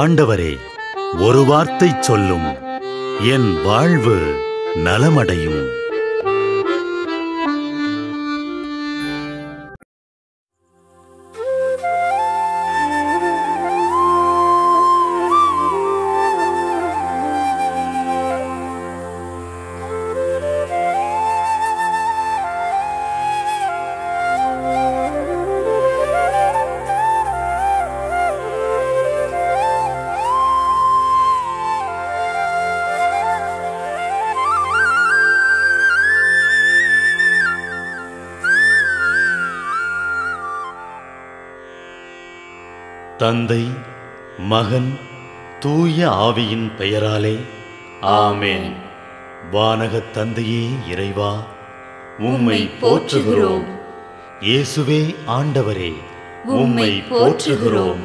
ஆண்டவரே ஒரு வார்த்தை சொல்லும். என் வாழ்வு நலமடையும். தந்தை மகன் தூய ஆவியின் பெயராலே ஆமேன். வானகத் தந்தையே இறைவா உம்மை போற்றுகிறோம். இயேசுவே ஆண்டவரே உம்மை போற்றுகிறோம்.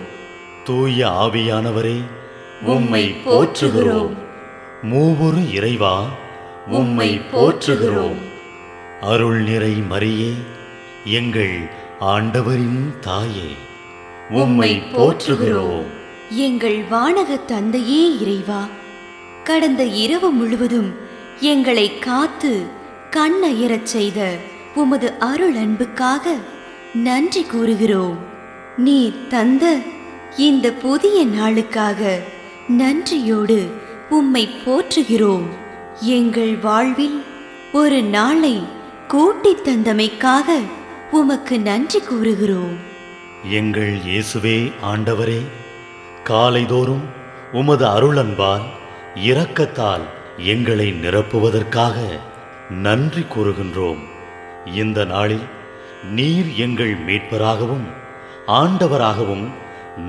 தூய ஆவியானவரே உம்மை போற்றுகிறோம். மூவொரு இறைவா உம்மை போற்றுகிறோம். அருள் நிறை மறியே எங்கள் ஆண்டவரின் தாயே. உம்மை போற்றுகிறோம். எங்கள் வானக தந்தையே இறைவா கடந்த இரவு முழுவதும் எங்களை காத்து கண்ணயரச் செய்த உமது அருள் அன்புக்காக நன்றி கூறுகிறோம். நீ தந்த இந்த புதிய நாளுக்காக நன்றியோடு உம்மை போற்றுகிறோம். எங்கள் வாழ்வில் ஒரு நாளை கூட்டித் தந்தமைக்காக உமக்கு நன்றி கூறுகிறோம். எங்கள் இயேசுவே ஆண்டவரே காலைதோறும் உமது அருளன்பால் இரக்கத்தால் எங்களை நிரப்புவதற்காக நன்றி கூறுகின்றோம். இந்த நாளில் நீர் எங்கள் மீட்பராகவும் ஆண்டவராகவும்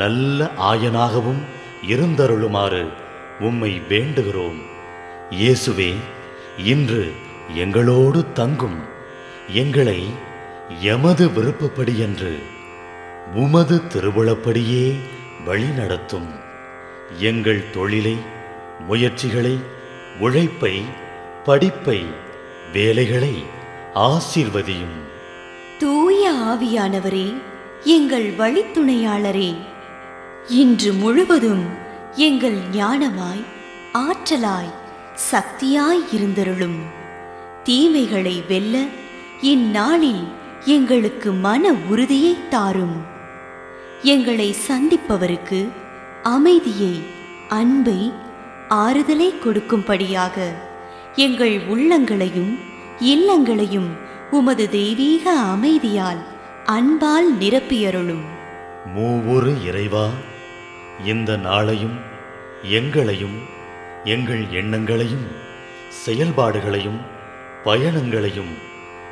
நல்ல ஆயனாகவும் இருந்தருளுமாறு உம்மை வேண்டுகிறோம். இயேசுவே இன்று எங்களோடு தங்கும் எங்களை எமது விருப்பப்படி என்று உமது திருவிழப்படியே வழிநடத்தும் எங்கள் தொழிலை முயற்சிகளை உழைப்பை படிப்பை வேலைகளை ஆசீர்வதியும். தூய ஆவியானவரே எங்கள் வழித்துணையாளரே இன்று முழுவதும் எங்கள் ஞானமாய் ஆற்றலாய் சக்தியாய் இருந்தருளும். தீமைகளை வெல்ல இந்நாளில் எங்களுக்கு மன உறுதியை தாரும். எங்களை சந்திப்பவருக்கு அமைதியை அன்பை ஆறுதலை கொடுக்கும்படியாக எங்கள் உள்ளங்களையும் இல்லங்களையும் உமது தெய்வீக அமைதியால் அன்பால் நிரப்பியருளும். மூவொரு இறைவா இந்த நாளையும் எங்களையும் எங்கள் எண்ணங்களையும் செயல்பாடுகளையும் பயணங்களையும்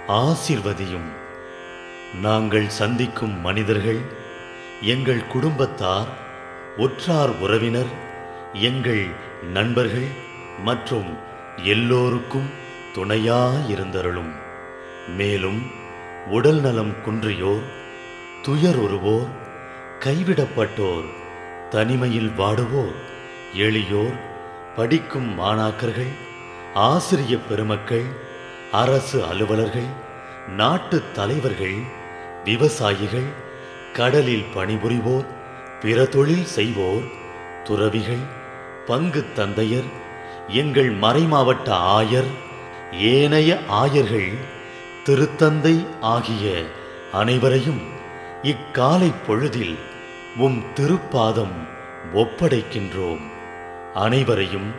ஆசிர்வதியும். நாங்கள் சந்திக்கும் மனிதர்கள் எங்கள் குடும்பத்தார் உற்றார் உறவினர் எங்கள் நண்பர்கள் மற்றும் எல்லோருக்கும் துணையாயிருந்தருளும். மேலும் உடல் நலம் குன்றியோர் துயருறுவோர் கைவிடப்பட்டோர் தனிமையில் வாடுவோர் எளியோர் படிக்கும் மாணாக்கர்கள் ஆசிரிய பெருமக்கள் அரசு அலுவலர்கள் நாட்டு தலைவர்கள் விவசாயிகள் கடலில் பணிபுரிவோர் பிற தொழில் செய்வோர் துறவிகள் பங்கு தந்தையர் எங்கள் மறைமாவட்ட ஆயர் ஏனைய ஆயர்கள் திருத்தந்தை ஆகிய அனைவரையும் இக்காலை பொழுதில் உம் திருப்பாதம் ஒப்படைக்கின்றோம். அனைவரையும்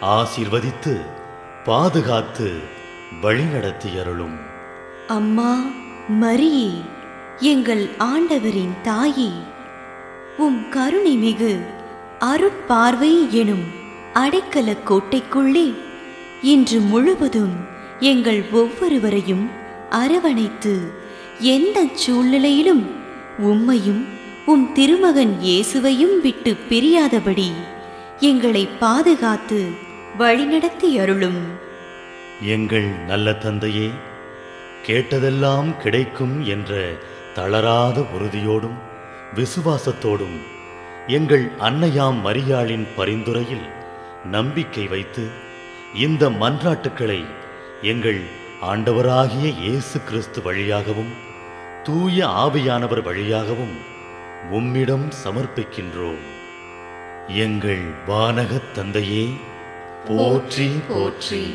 ஆசிர்வதித்து பாதுகாத்து வழிநடத்தியருளும். அம்மா மரியே. எங்கள் ஆண்டவரின் தாயே உம் கருணை மிகு அருட்பார்வை எனும் அடைக்கல கோட்டைக்குள்ளே இன்று முழுவதும் எங்கள் ஒவ்வொருவரையும் அரவணைத்து எந்த சூழ்நிலையிலும் உம்மையும் உம் திருமகன் இயேசுவையும் விட்டு பிரியாதபடி எங்களை பாதுகாத்து வழிநடத்தி அருளும். எங்கள் நல்ல தந்தையே கேட்டதெல்லாம் கிடைக்கும் என்ற தளராத உறுதியோடும் விசுவாசத்தோடும் எங்கள் அன்னையாம் மரியாளின் பரிந்துரையில் நம்பிக்கை வைத்து இந்த மன்றாட்டுக்களை எங்கள் ஆண்டவராகிய இயேசு கிறிஸ்து வழியாகவும் தூய ஆவியானவர் வழியாகவும் உம்மிடம் சமர்ப்பிக்கின்றோம். எங்கள் வானகத் தந்தையே போற்றி போற்றி.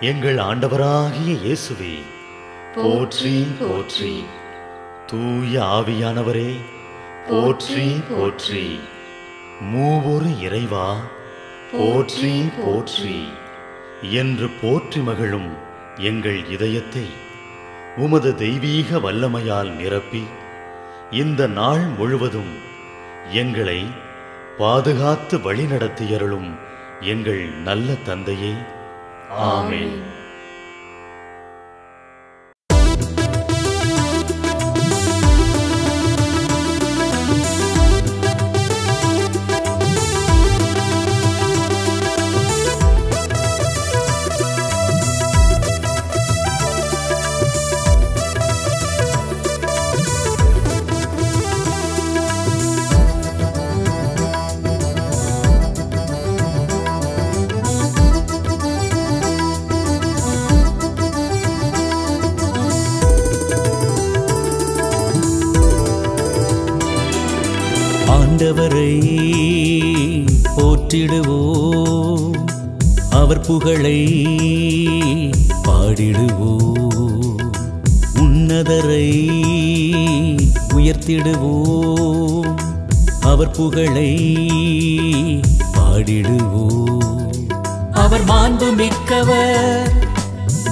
எங்கள் ஆண்டவராகிய இயேசுவே போற்றி போற்றி. தூய ஆவியானவரே போற்றி போற்றி. மூவொரு இறைவா போற்றி போற்றி. என்று போற்றி மகிழும் எங்கள் இதயத்தை உமது தெய்வீக வல்லமையால் நிரப்பி இந்த நாள் முழுவதும் எங்களை பாதுகாத்து வழிநடத்தியருளும் எங்கள் நல்ல தந்தையே. ஆமேன். போற்றிடுவோம் அவர் புகழை பாடிடுவோம். உன்னதரை உயர்த்திடுவோம். அவர் புகழை பாடிடுவோம். அவர் மாண்பு மிக்கவர்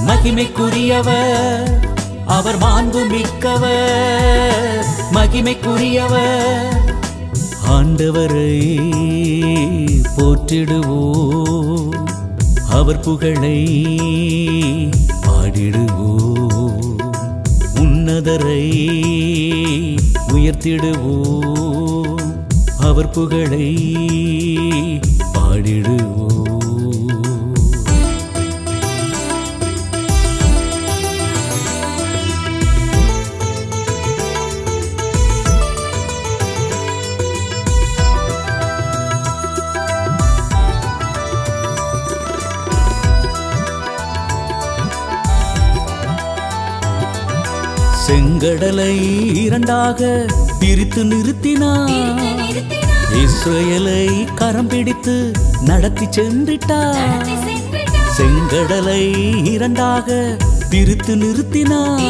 மகிமைக்குரியவர். அவர் மாண்பு மிக்கவர் மகிமைக்குரியவர். ஆண்டவரை போற்றிடுவோம். அவர் புகழை பாடிடுவோம். உன்னதரை உயர்த்திடுவோம். அவர் புகழை பாடிடுவோம். செங்கடலை இரண்டாக பிரித்து நிறுத்தினார். இஸ்ரேலை கரம் பிடித்து நடத்தி சென்றிட்டார். செங்கடலை இரண்டாக பிரித்து நிறுத்தினார்.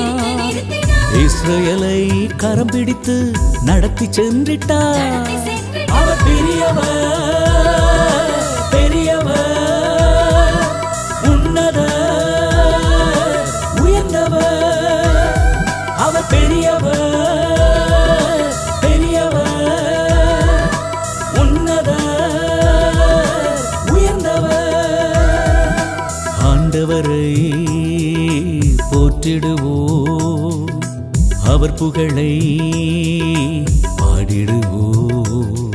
இஸ்ரேலை கரம் பிடித்து நடத்தி சென்றிட்டார். அவர் பெரியவர் பெரியவர். புகழை பாடிடுவோம்.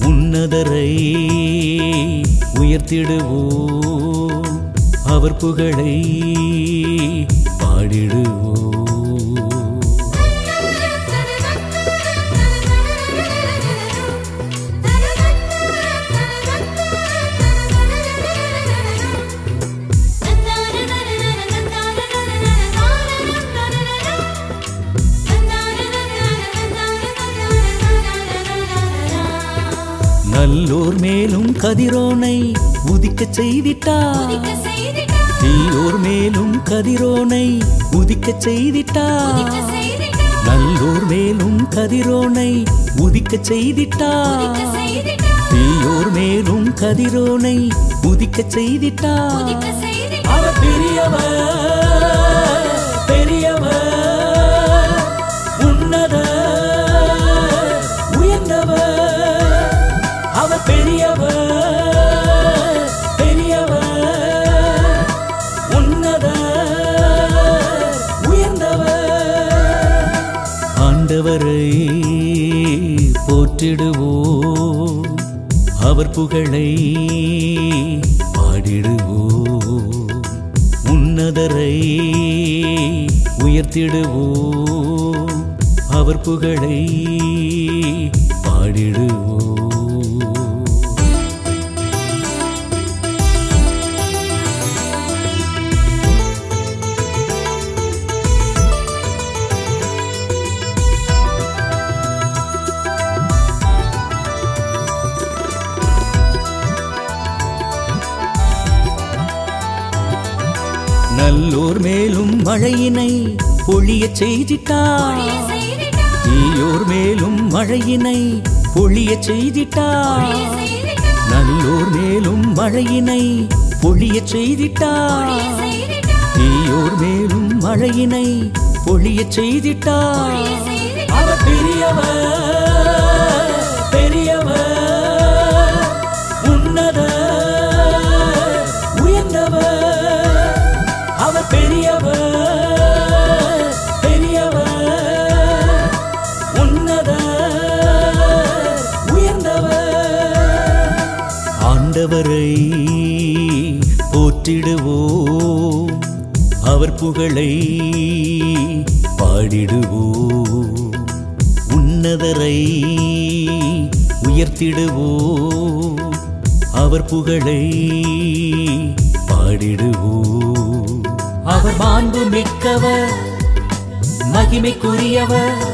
உன்னதரை உயர்த்திடுவோம். அவர் புகழை பாடிடுவோம். கதிரோனை உதிக்கச் செய்திட்டார் தீயோர் மேலும் கதிரோனை உதிக்கச் செய்திட்டார் நல்லோர் மேலும் கதிரோனை உதிக்கச் செய்திட்டார் தீயோர் மேலும் கதிரோனை உதிக்கச் செய்திட்டார் அவர் பெரியவர் பெரியவர் அவர் புகழை பாடிடுவோம். உன்னதரை உயர்த்திடுவோம். அவர் புகழை பாடிடுவோம். நல்லோர் மேலும் மழையினை பொழியச் செய்திட்டார் தீயோர் மேலும் மழையினை பொழியச் செய்திட்டார் நல்லோர் மேலும் மழையினை பொழியச் செய்திட்டார் தீயோர் மேலும் மழையினை பொழியச் செய்திட்டார் அவர் பெரியவர். போற்றிடுவோம் அவர் புகழை பாடிடுவோம். உன்னதரை உயர்த்திடுவோம். அவர் புகழை பாடிடுவோம். அவர் மாண்பு மிக்கவர் மகிமைக்குரியவர்.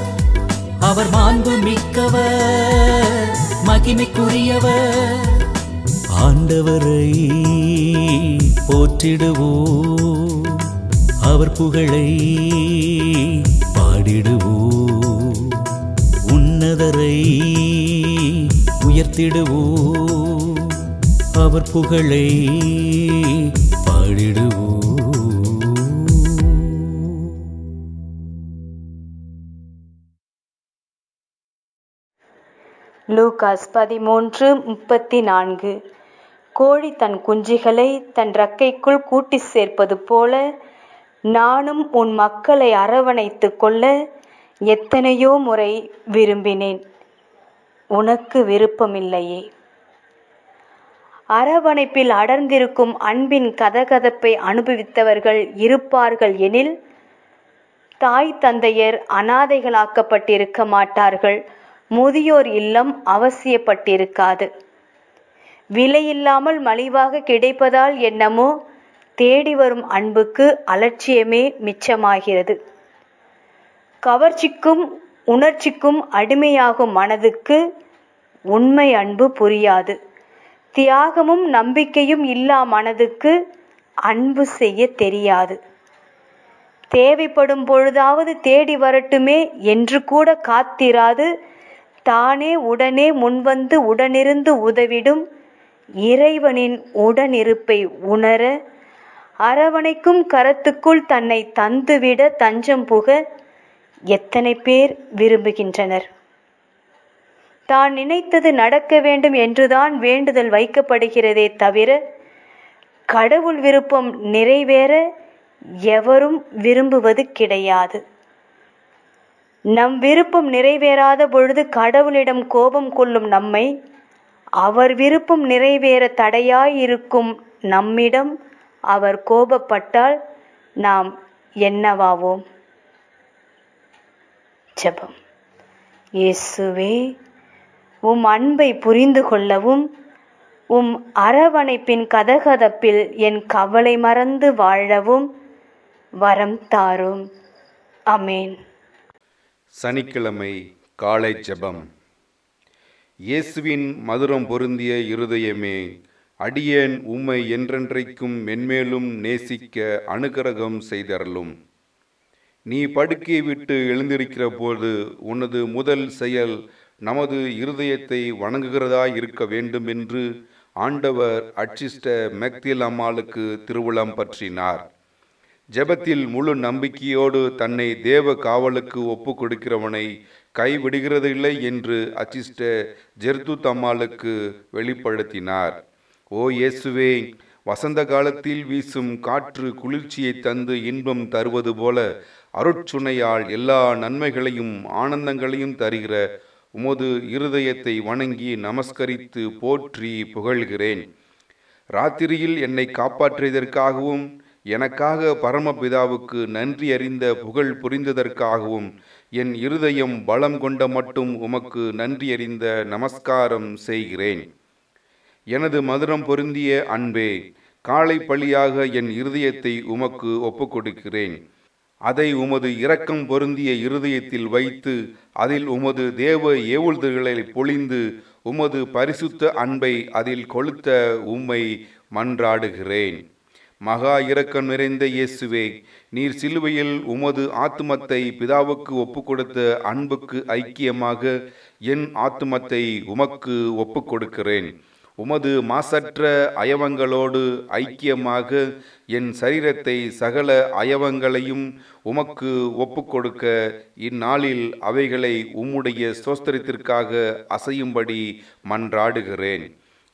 அவர் மாண்பு மிக்கவர் மகிமைக்குரியவர். ஆண்டவரை போற்றிடுவோம் அவர் புகழை பாடிடுவோம் உன்னதரை உயர்த்திடுவோம் அவர் புகழை பாடிடுவோம் லூகாஸ் பதிமூன்று முப்பத்தி நான்கு. கோழி தன் குஞ்சுகளை தன் ரக்கைக்குள் கூட்டிச் சேர்ப்பது போல நானும் உன் மக்களை அரவணைத்து கொள்ள எத்தனையோ முறை விரும்பினேன். உனக்கு விருப்பமில்லையே. அரவணைப்பில் அடர்ந்திருக்கும் அன்பின் கதகதப்பை அனுபவித்தவர்கள் இருப்பார்கள் எனில் தாய் தந்தையர் அனாதைகளாக்கப்பட்டிருக்க மாட்டார்கள். முதியோர் இல்லம் அவசியப்பட்டிருக்காது. விலையில்லாமல் மலிவாக கிடைப்பதால் என்னமோ தேடி வரும் அன்புக்கு அலட்சியமே மிச்சமாகிறது. கவர்ச்சிக்கும் உணர்ச்சிக்கும் அடிமையாகும் மனதுக்கு உண்மை அன்பு புரியாது. தியாகமும் நம்பிக்கையும் இல்லா மனதுக்கு அன்பு செய்ய தெரியாது. தேவைப்படும் பொழுதாவது தேடி வரட்டுமே என்று கூட காத்திராது. தானே உடனே முன்வந்து உடனிருந்து உதவிடும் இறைவனின் உடனிருப்பை உணர அரவணைக்கும் கரத்துக்குள் தன்னை தந்துவிட தஞ்சம் புக எத்தனை பேர் விரும்புகின்றனர்? தான் நினைத்தது நடக்க வேண்டும் என்றுதான் வேண்டுதல் வைக்கப்படுகிறதே தவிர கடவுள் விருப்பம் நிறைவேற எவரும் விரும்புவது கிடையாது. நம் விருப்பம் நிறைவேறாத பொழுது கடவுளிடம் கோபம் கொள்ளும் நம்மை அவர் விருப்பம் நிறைவேற தடையாயிருக்கும் நம்மிடம் அவர் கோபப்பட்டால் நாம் என்னவாவோம்? ஜபம். இயேசுவே உம் அன்பை புரிந்து கொள்ளவும் உம் அரவணைப்பின் கதகதப்பில் என் கவலை மறந்து வாழவும் வரம் தாரும். அமேன். சனிக்கிழமை காலை ஜபம். இயேசுவின் மதுரம் பொருந்திய இருதயமே அடியேன் உம்மை என்றென்றைக்கும் மென்மேலும் நேசிக்க அனுக்கிரகம் செய்தருளும். நீ படுக்கையை விட்டு எழுந்திருக்கிற போது உனது முதல் செயல் நமது இருதயத்தை வணங்குகிறதாய் இருக்க வேண்டும் என்று ஆண்டவர் அச்சிஷ்ட மெக்தில் அம்மாளுக்கு திருவுளம் பற்றினார். ஜெபத்தில் முழு நம்பிக்கையோடு தன்னை தேவ காவலுக்கு ஒப்பு கொடுக்கிறவனை கைவிடுகிறதில்லை என்று அச்சிஷ்ட ஜெர்து தம்மாளுக்கு வெளிப்படுத்தினார். ஓ இயேசுவே வசந்த காலத்தில் வீசும் காற்று குளிர்ச்சியை தந்து இன்பம் தருவது போல அருட்சுனையால் எல்லா நன்மைகளையும் ஆனந்தங்களையும் தருகிற உமது இருதயத்தை வணங்கி நமஸ்கரித்து போற்றி புகழ்கிறேன். ராத்திரியில் என்னை காப்பாற்றியதற்காகவும் எனக்காக பரமபிதாவுக்கு நன்றி அறிந்த புகழ் புரிந்ததற்காகவும் என் இருதயம் பலம் கொண்ட மட்டும் உமக்கு நன்றியறிந்த நமஸ்காரம் செய்கிறேன். எனது மதுரம் பொருந்திய அன்பே காலை பழியாக என் இருதயத்தை உமக்கு ஒப்புக்கொடுக்கிறேன். அதை உமது இரக்கம் பொருந்திய இருதயத்தில் வைத்து அதில் உமது தேவ ஏவுதல்களை பொழிந்து உமது பரிசுத்த அன்பை அதில் கொளுத்த உம்மை மன்றாடுகிறேன். மகா இரக்கம் நிறைந்த இயேசுவே நீர் சிலுவையில் உமது ஆத்துமத்தை பிதாவுக்கு ஒப்பு கொடுத்த அன்புக்கு ஐக்கியமாக என் ஆத்துமத்தை உமக்கு ஒப்பு கொடுக்கிறேன் உமது மாசற்ற அயவங்களோடு ஐக்கியமாக என் சரீரத்தை சகல அயவங்களையும் உமக்கு ஒப்பு கொடுக்க இந்நாளில் அவைகளை உம்முடைய சோஸ்திரத்திற்காக அசையும்படி மன்றாடுகிறேன்.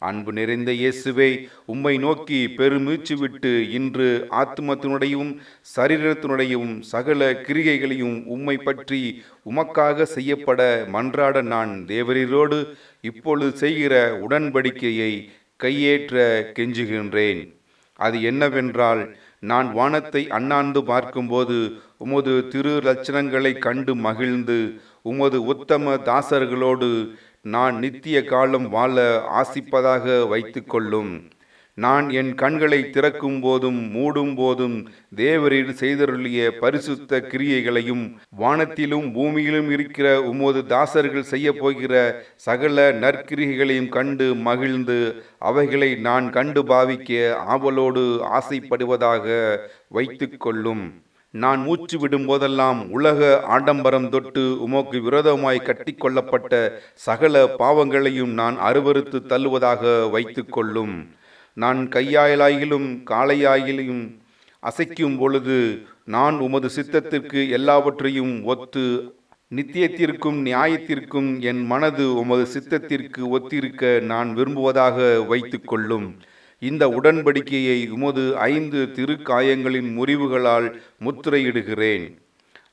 அன்பு நிறைந்த இயேசுவே உம்மை நோக்கி பெருமூச்சு விட்டு இன்று ஆத்மத்தினுடையும் சரீரத்தினுடையும் சகல கிரிகைகளையும் உம்மை பற்றி உமக்காக செய்யப்பட மன்றாட நான் தேவரீரோடு இப்பொழுது செய்கிற உடன்படிக்கையை கையேற்ற கெஞ்சுகின்றேன். அது என்னவென்றால் நான் வானத்தை அண்ணாந்து பார்க்கும்போது உமது திரு லட்சணங்களை கண்டு மகிழ்ந்து உமது உத்தம தாசர்களோடு நான் நித்திய காலம் வாழ ஆசிப்பதாக வைத்துக்கொள்ளும். நான் என் கண்களை திறக்கும் போதும் மூடும் போதும் தேவரீர் செய்தருளிய பரிசுத்த கிரியைகளையும் வானத்திலும் பூமியிலும் இருக்கிற உமது தாசர்கள் செய்ய போகிற சகல நற்கிரிகைகளையும் கண்டு மகிழ்ந்து அவைகளை நான் கண்டு பாவிக்க ஆவலோடு ஆசைப்படுவதாக வைத்துக்கொள்ளும். நான் மூச்சு விடும் போதெல்லாம் உலக ஆடம்பரம் தொட்டு உமக்கு விரோதமாய் கட்டிக்கொள்ளப்பட்ட சகல பாவங்களையும் நான் அருவறுத்து தள்ளுவதாக வைத்துக்கொள்ளும். நான் கையாயிலாயிலும் காளையாயிலும் அசைக்கும் பொழுது நான் உமது சித்தத்திற்கு எல்லாவற்றையும் ஒத்து நித்தியத்திற்கும் நியாயத்திற்கும் என் மனது உமது சித்தத்திற்கு ஒத்திருக்க நான் விரும்புவதாக வைத்துக்கொள்ளும். இந்த உடன்படிக்கையை உமது ஐந்து திருக்காயங்களின் முறிவுகளால் முத்திரையிடுகிறேன்.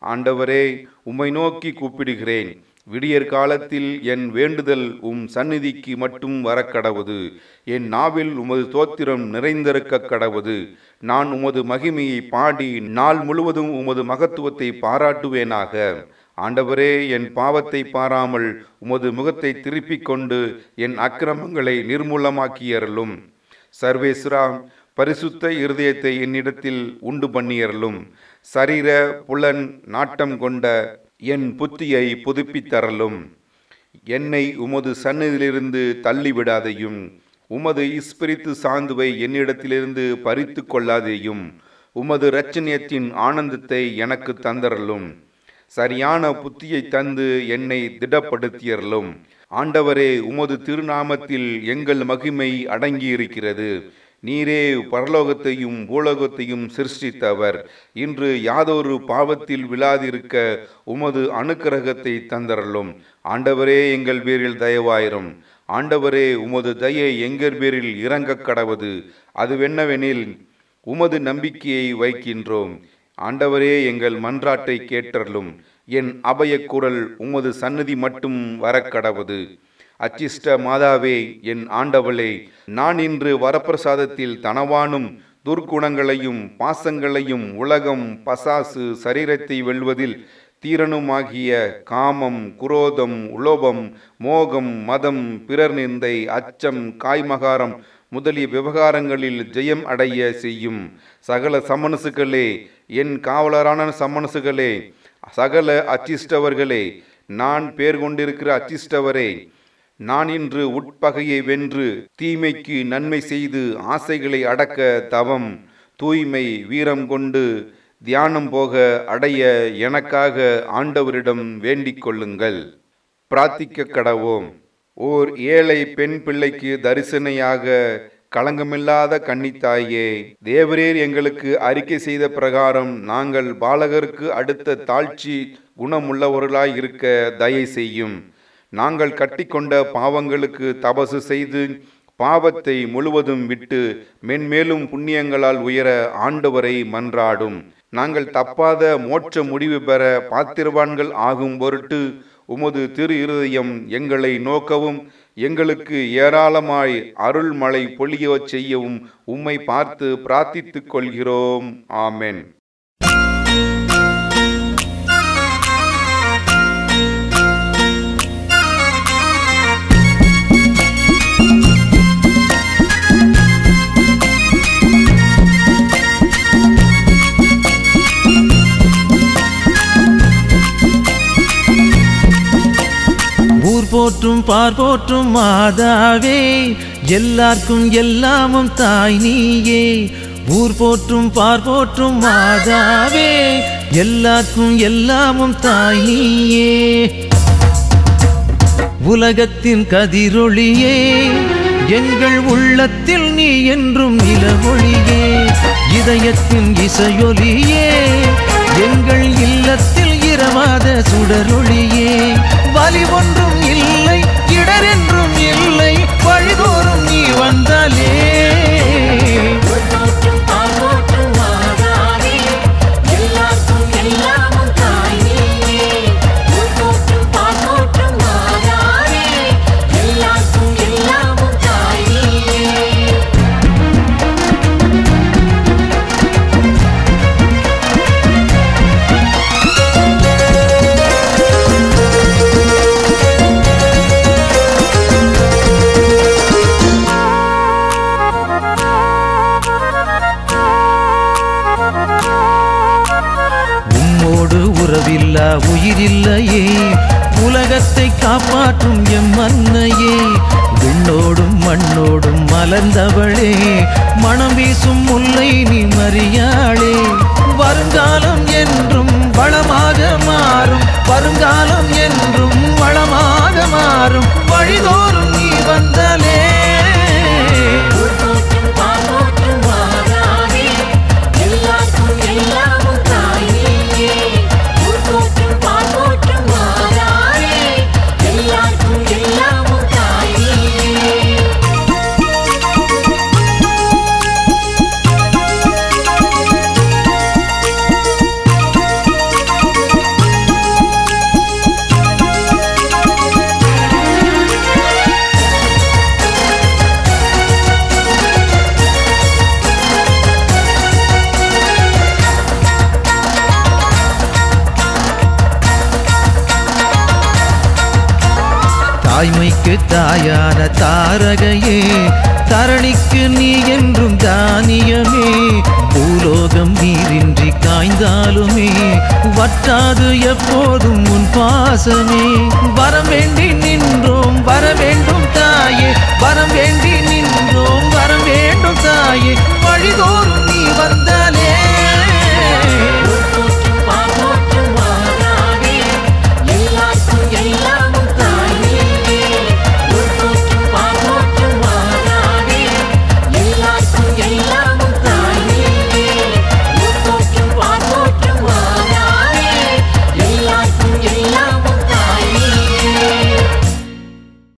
ஆண்டவரே உம்மை நோக்கி கூப்பிடுகிறேன். விடியற் காலத்தில் என் வேண்டுதல் உம் சந்நிதிக்கு மட்டும் வரக்கடவது. என் நாவில் உமது தோத்திரம் நிறைந்திருக்க கடவுது. நான் உமது மகிமையை பாடி நாள் முழுவதும் உமது மகத்துவத்தை பாராட்டுவேனாக. ஆண்டவரே என் பாவத்தை பாராமல் உமது முகத்தை திருப்பிக் கொண்டு என் அக்கிரமங்களை நிர்மூலமாக்கியறலும் சர்வேஸ்வரா பரிசுத்த இருதயத்தை என்னிடத்தில் உண்டு பண்ணியறலும் சரீர புலன் நாட்டம் கொண்ட என் புத்தியை புதுப்பித்தரலும் என்னை உமது சன்னதியிலிருந்து தள்ளிவிடாதையும் உமது இஸ்பிரித்து சாந்துவை என்னிடத்திலிருந்து பறித்து கொள்ளாதேயும் உமது இரட்சணியத்தின் ஆனந்தத்தை எனக்கு தந்தரலும் சரியான புத்தியை தந்து என்னை திடப்படுத்தியறலும் ஆண்டவரே உமது திருநாமத்தில் எங்கள் மகிமை அடங்கியிருக்கிறது. நீரே பரலோகத்தையும் பூலோகத்தையும் சிருஷ்டித்தவர். இன்று யாதொரு பாவத்தில் விழாதிருக்க உமது அனுக்கிரகத்தை தந்தரலும். ஆண்டவரே எங்கள் பேரில் தயவாயிரும். ஆண்டவரே உமது தயை எங்கள் பேரில் இறங்கக் கடவது. அதுவென்னவெனில் உமது நம்பிக்கையை வைக்கின்றோம். ஆண்டவரே எங்கள் மன்றாட்டை கேட்டறலும் என் அபயக்குரல் உமது சன்னதி மட்டும் வரக்கடவது. அச்சிஷ்ட மாதாவே என் ஆண்டவளே நான் இன்று வரப்பிரசாதத்தில் தனவானும் துர்க்குணங்களையும் பாசங்களையும் உலகம் பசாசு சரீரத்தை வெல்வதில் தீரனுமாகிய காமம் குரோதம் உலோபம் மோகம் மதம் பிறர் நிந்தை அச்சம் காய்மகாரம் முதலிய விவகாரங்களில் ஜெயம் அடைய செய்யும். சகல சமனசுகளே என் காவலரான சமனசுகளே சகல அச்சிஷ்டவர்களே நான் பேர் கொண்டிருக்கிற அச்சிஷ்டவரே நான் இன்று உட்பகையை வென்று தீமைக்கு நன்மை செய்து ஆசைகளை அடக்க தவம் தூய்மை வீரம் கொண்டு தியானம் போக அடைய எனக்காக ஆண்டவரிடம் வேண்டிக் கொள்ளுங்கள். பிரார்த்திக்க கடவோம். ஓர் ஏழை பெண் பிள்ளைக்கு தரிசனையாக களங்கமில்லாத கன்னித்தாயே தேவரீர் எங்களுக்கு அறிக்கை செய்த பிரகாரம் நாங்கள் பாலகருக்கு அடுத்த தாழ்ச்சி குணமுள்ளவர்களாய் இருக்க தயை செய்யும். நாங்கள் கட்டிக்கொண்ட பாவங்களுக்கு தபசு செய்து பாவத்தை முழுவதும் விட்டு மென்மேலும் புண்ணியங்களால் உயர ஆண்டவரை மன்றாடும். நாங்கள் தப்பாத மோட்ச முடிவு பெற பாத்திரவான்கள் ஆகும் பொருட்டு உமது திரு இருதயம் எங்களை நோக்கவும் எங்களுக்கு ஏராளமாய் அருள்மழை பொழியச் செய்யவும் உம்மை பார்த்து பிரார்த்தித்துக் கொள்கிறோம். ஆமென். போற்றும் பார் போற்றும் மாதாவே. எல்லார்க்கும் எல்லாமும் தாய் நீயே. ஊர் போற்றும் பார் போற்றும் மாதாவே. எல்லாருக்கும் எல்லாமும் தாய் நீயே. உலகத்தின் கதிரொளியே. எங்கள் உள்ளத்தில் நீ என்றும் நிலவொளியே. இதயத்தின் இசையொலியே. எங்கள் இல்லத்தில் இரவாத சுடரொளியே. வலி ஒன்றும் தாரகையே தரணிக்கு நீ என்றும் தானியமே. பூலோகம் நீரின்றி காய்ந்தாலுமே வற்றாது எப்போதும் உன் பாசமே. வரம் வேண்டி நின்றோம் வர வேண்டும் தாயே. வரம் வேண்டி நின்றோம் வரம் வேண்டும் தாயே. வழிதோறும்